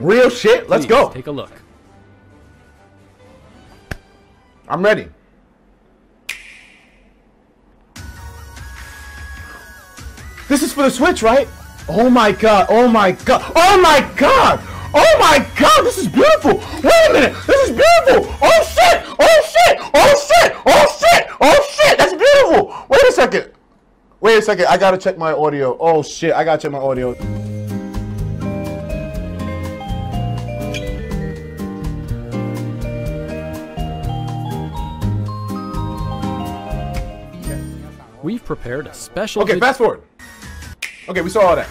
Real shit. Let's Please, go. Take a look. I'm ready. This is for the Switch, right? Oh my god. Oh my god. Oh my god. Oh my god. This is beautiful. Wait a minute. This is beautiful. Oh shit. Oh shit. Oh shit. Oh shit. Oh shit. That's beautiful. Wait a second. Wait a second. I gotta check my audio. Oh shit. I gotta check my audio. We've prepared a special. Okay, fast forward. Okay, we saw all that.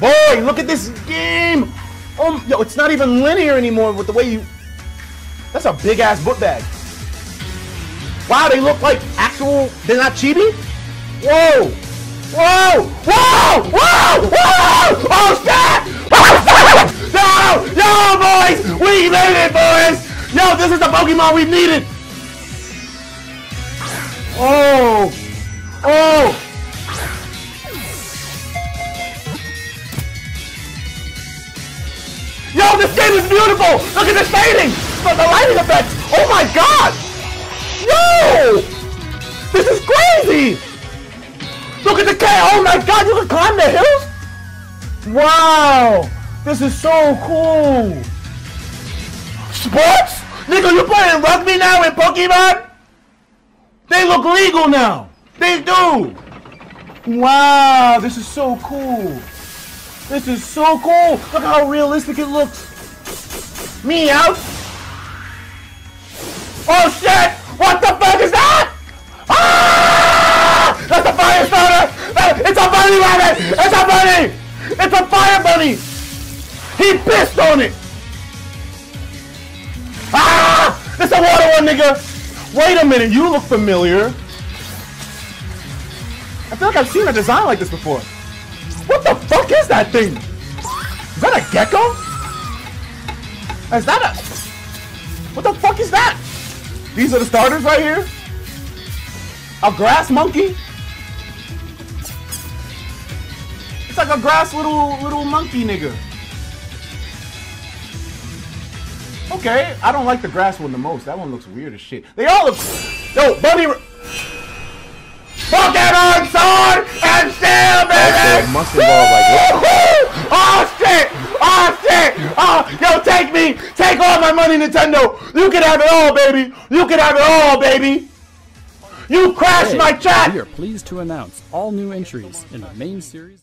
Boy, look at this game! Oh, yo, it's not even linear anymore with the way you. That's a big ass book bag. Wow, they look like actual. They're not chibi. Whoa! Whoa! Whoa! Whoa! Whoa! Oh, oh shit! No! No, boys! We made it, boys! Yo, this is the Pokemon we needed! Yo, this game is beautiful! Look at the shading! The, the lighting effects! Oh my god! Yo! This is crazy! Look at the cat! Oh my god, you can climb the hills? Wow! This is so cool! Sports? Nigga, you playing rugby now in Pokemon? They look legal now. They do. Wow, this is so cool. This is so cool. Look how realistic it looks. Me out. Oh shit! What the fuck is that? Ah! That's a fire starter! It's a bunny rabbit! It's a bunny! It's a fire bunny! He pissed on it! Ah! It's a water one, nigga! Wait a minute, you look familiar. I feel like I've seen a design like this before. What the fuck is that thing? Is that a gecko? Is that a... What the fuck is that? These are the starters right here? A grass monkey? It's like a grass little little monkey nigga. Okay, I don't like the grass one the most. That one looks weird as shit. They all look. Yo, Bunny. And Shield, Okay, like! Oh shit! Oh shit! Oh, yo, take me! Take all my money, Nintendo! You can have it all, baby! You can have it all, baby! You crashed Hey, my chat! We are pleased to announce all new entries in the main series.